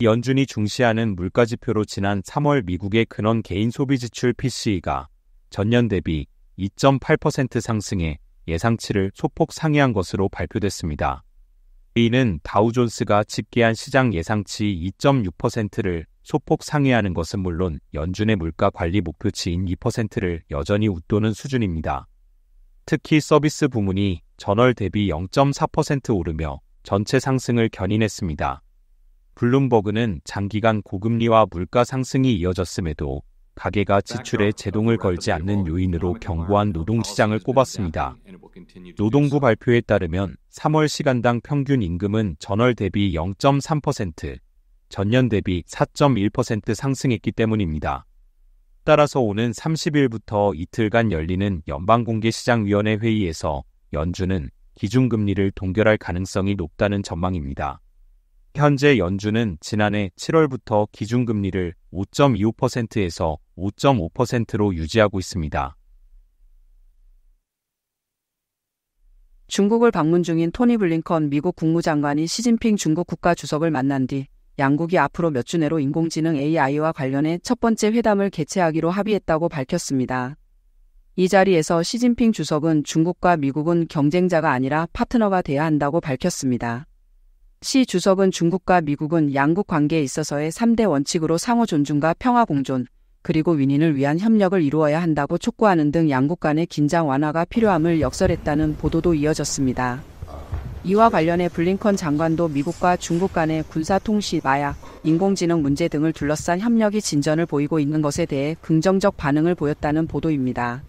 연준이 중시하는 물가지표로 지난 3월 미국의 근원 개인 소비 지출 PCE가 전년 대비 2.8% 상승해 예상치를 소폭 상회한 것으로 발표됐습니다. 이는 다우존스가 집계한 시장 예상치 2.6%를 소폭 상회하는 것은 물론 연준의 물가 관리 목표치인 2%를 여전히 웃도는 수준입니다. 특히 서비스 부문이 전월 대비 0.4% 오르며 전체 상승을 견인했습니다. 블룸버그는 장기간 고금리와 물가 상승이 이어졌음에도 가계가 지출에 제동을 걸지 않는 요인으로 견고한 노동시장을 꼽았습니다. 노동부 발표에 따르면 3월 시간당 평균 임금은 전월 대비 0.3%, 전년 대비 4.1% 상승했기 때문입니다. 따라서 오는 30일부터 이틀간 열리는 연방공개시장위원회 회의에서 연준은 기준금리를 동결할 가능성이 높다는 전망입니다. 현재 연준은 지난해 7월부터 기준금리를 5.25%에서 5.5%로 유지하고 있습니다. 중국을 방문 중인 토니 블링컨 미국 국무장관이 시진핑 중국 국가 주석을 만난 뒤 양국이 앞으로 몇 주 내로 인공지능 AI와 관련해 첫 번째 회담을 개최하기로 합의했다고 밝혔습니다. 이 자리에서 시진핑 주석은 중국과 미국은 경쟁자가 아니라 파트너가 돼야 한다고 밝혔습니다. 시 주석은 중국과 미국은 양국 관계에 있어서의 3대 원칙으로 상호 존중과 평화 공존, 그리고 윈윈을 위한 협력을 이루어야 한다고 촉구하는 등 양국 간의 긴장 완화가 필요함을 역설했다는 보도도 이어졌습니다. 이와 관련해 블링컨 장관도 미국과 중국 간의 군사통시, 마약, 인공지능 문제 등을 둘러싼 협력이 진전을 보이고 있는 것에 대해 긍정적 반응을 보였다는 보도입니다.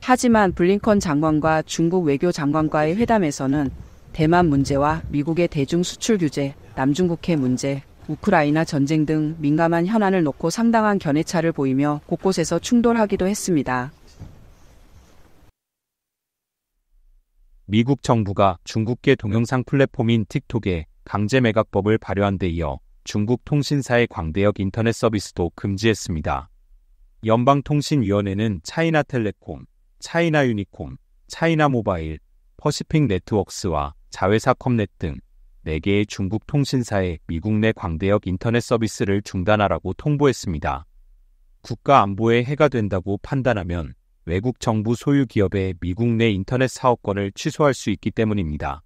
하지만 블링컨 장관과 중국 외교 장관과의 회담에서는 대만 문제와 미국의 대중 수출 규제, 남중국해 문제, 우크라이나 전쟁 등 민감한 현안을 놓고 상당한 견해차를 보이며 곳곳에서 충돌하기도 했습니다. 미국 정부가 중국계 동영상 플랫폼인 틱톡에 강제 매각법을 발효한 데 이어 중국 통신사의 광대역 인터넷 서비스도 금지했습니다. 연방통신위원회는 차이나텔레콤, 차이나유니콤, 차이나모바일, 퍼시픽 네트워크스와 자회사 컴넷 등 4개의 중국 통신사의 미국 내 광대역 인터넷 서비스를 중단하라고 통보했습니다. 국가 안보에 해가 된다고 판단하면 외국 정부 소유 기업의 미국 내 인터넷 사업권을 취소할 수 있기 때문입니다.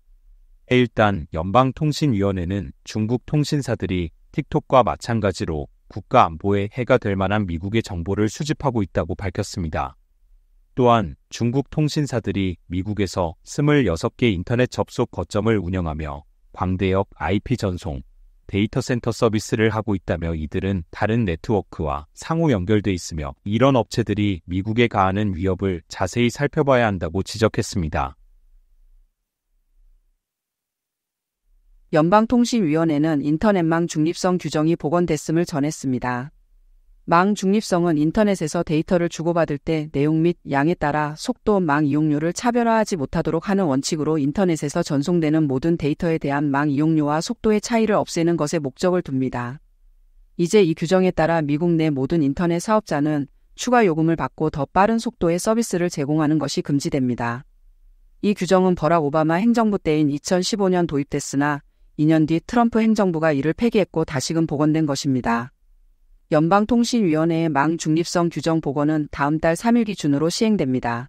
일단 연방통신위원회는 중국 통신사들이 틱톡과 마찬가지로 국가 안보에 해가 될 만한 미국의 정보를 수집하고 있다고 밝혔습니다. 또한 중국 통신사들이 미국에서 26개 인터넷 접속 거점을 운영하며 광대역 IP 전송, 데이터 센터 서비스를 하고 있다며 이들은 다른 네트워크와 상호 연결돼 있으며 이런 업체들이 미국에 가하는 위협을 자세히 살펴봐야 한다고 지적했습니다. 연방통신위원회는 인터넷망 중립성 규정이 복원됐음을 전했습니다. 망 중립성은 인터넷에서 데이터를 주고받을 때 내용 및 양에 따라 속도, 망 이용료를 차별화하지 못하도록 하는 원칙으로 인터넷에서 전송되는 모든 데이터에 대한 망 이용료와 속도의 차이를 없애는 것에 목적을 둡니다. 이제 이 규정에 따라 미국 내 모든 인터넷 사업자는 추가 요금을 받고 더 빠른 속도의 서비스를 제공하는 것이 금지됩니다. 이 규정은 버락 오바마 행정부 때인 2015년 도입됐으나 2년 뒤 트럼프 행정부가 이를 폐기했고 다시금 복원된 것입니다. 연방통신위원회의 망 중립성 규정 복원은 다음 달 3일 기준으로 시행됩니다.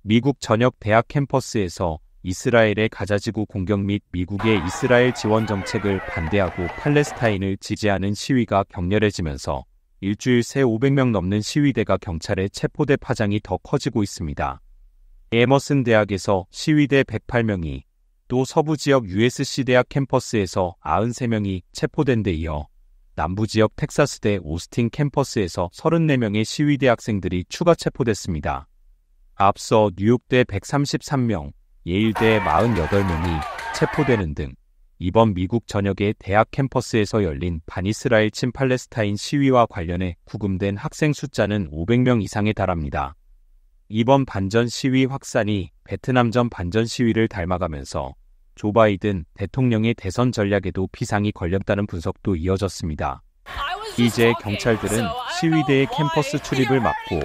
미국 전역 대학 캠퍼스에서 이스라엘의 가자지구 공격 및 미국의 이스라엘 지원 정책을 반대하고 팔레스타인을 지지하는 시위가 격렬해지면서 일주일 새 500명 넘는 시위대가 경찰에 체포돼 파장이 더 커지고 있습니다. 에머슨 대학에서 시위대 108명이 또 서부 지역 USC 대학 캠퍼스에서 93명이 체포된 데 이어 남부 지역 텍사스대 오스틴 캠퍼스에서 34명의 시위대 학생들이 추가 체포됐습니다. 앞서 뉴욕대 133명, 예일대 48명이 체포되는 등 이번 미국 전역의 대학 캠퍼스에서 열린 반이스라엘 친 팔레스타인 시위와 관련해 구금된 학생 숫자는 500명 이상에 달합니다. 이번 반전 시위 확산이 베트남전 반전 시위를 닮아가면서 조 바이든 대통령의 대선 전략에도 피상이 걸렸다는 분석도 이어졌습니다. 이제 경찰들은 시위대의 캠퍼스 출입을 막고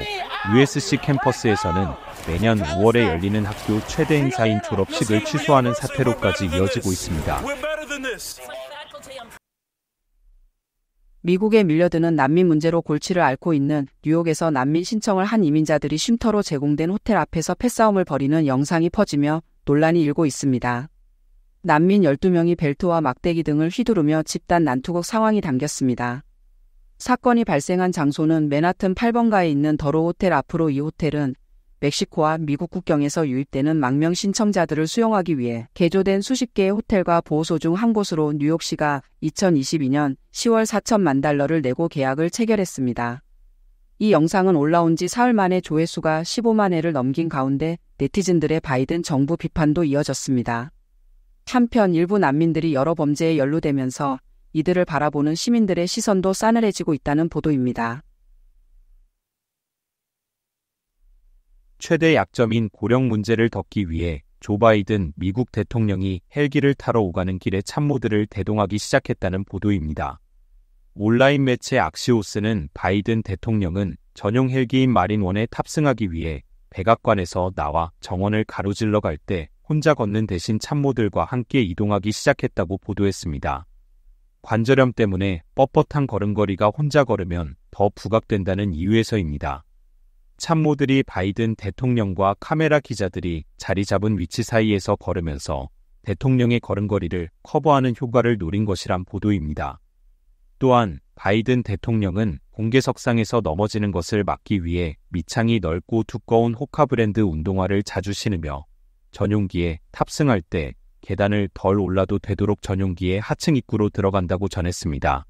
USC 캠퍼스에서는 매년 5월에 열리는 학교 최대 행사인 졸업식을 취소하는 사태로까지 이어지고 있습니다. 미국에 밀려드는 난민 문제로 골치를 앓고 있는 뉴욕에서 난민 신청을 한 이민자들이 쉼터로 제공된 호텔 앞에서 패싸움을 벌이는 영상이 퍼지며 논란이 일고 있습니다. 난민 12명이 벨트와 막대기 등을 휘두르며 집단 난투극 상황이 담겼습니다. 사건이 발생한 장소는 맨하튼 8번가에 있는 더로 호텔 앞으로 이 호텔은 멕시코와 미국 국경에서 유입되는 망명 신청자들을 수용하기 위해 개조된 수십 개의 호텔과 보호소 중 한 곳으로 뉴욕시가 2022년 10월 4천만 달러를 내고 계약을 체결했습니다. 이 영상은 올라온 지 사흘 만에 조회수가 15만 회를 넘긴 가운데 네티즌들의 바이든 정부 비판도 이어졌습니다. 한편 일부 난민들이 여러 범죄에 연루되면서 이들을 바라보는 시민들의 시선도 싸늘해지고 있다는 보도입니다. 최대 약점인 고령 문제를 덮기 위해 조 바이든 미국 대통령이 헬기를 타러 오가는 길에 참모들을 대동하기 시작했다는 보도입니다. 온라인 매체 악시오스는 바이든 대통령은 전용 헬기인 마린원에 탑승하기 위해 백악관에서 나와 정원을 가로질러 갈 때 혼자 걷는 대신 참모들과 함께 이동하기 시작했다고 보도했습니다. 관절염 때문에 뻣뻣한 걸음걸이가 혼자 걸으면 더 부각된다는 이유에서입니다. 참모들이 바이든 대통령과 카메라 기자들이 자리 잡은 위치 사이에서 걸으면서 대통령의 걸음걸이를 커버하는 효과를 노린 것이란 보도입니다. 또한 바이든 대통령은 공개석상에서 넘어지는 것을 막기 위해 밑창이 넓고 두꺼운 호카 브랜드 운동화를 자주 신으며 전용기에 탑승할 때 계단을 덜 올라도 되도록 전용기의 하층 입구로 들어간다고 전했습니다.